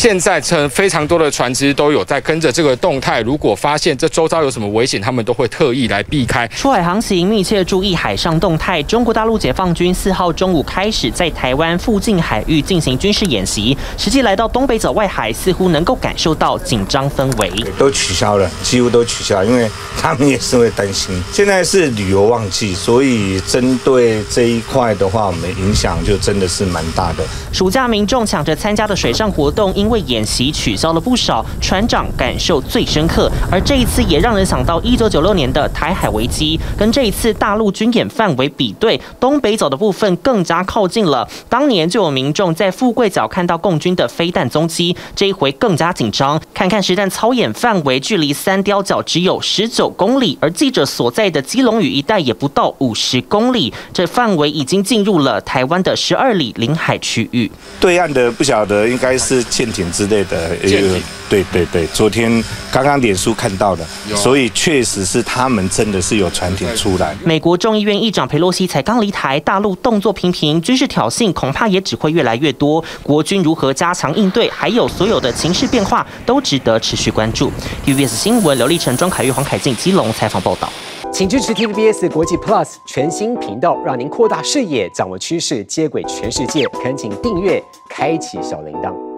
现在称非常多的船只都有在跟着这个动态，如果发现这周遭有什么危险，他们都会特意来避开。出海航行密切注意海上动态。中国大陆解放军四号中午开始在台湾附近海域进行军事演习，实际来到东北角外海，似乎能够感受到紧张氛围。都取消了，几乎都取消，因为他们也是会担心。现在是旅游旺季，所以针对这一块的话，我们影响就真的是蛮大的。暑假民众抢着参加的水上活动，因为演习取消了不少，船长感受最深刻。而这一次也让人想到一九九六年的台海危机，跟这一次大陆军演范围比对，东北角的部分更加靠近了。当年就有民众在富贵角看到共军的飞弹踪迹，这一回更加紧张。看看实弹操演范围，距离三雕角只有十九公里，而记者所在的基隆屿一带也不到五十公里，这范围已经进入了台湾的十二里领海区域。对岸的不晓得应该是舰艇之类的，舰艇。对对对，昨天刚刚脸书看到的，所以确实是他们真的是有船艇出来。美国众议院议长佩洛西才刚离台，大陆动作频频，军事挑衅恐怕也只会越来越多。国军如何加强应对，还有所有的情势变化，都值得持续关注。TVBS 新闻刘立成、庄凯玉、黄凯进基隆采访报道。请支持 TVBS 国际 Plus 全新频道，让您扩大视野，掌握趋势，接轨全世界。恳请订阅，开启小铃铛。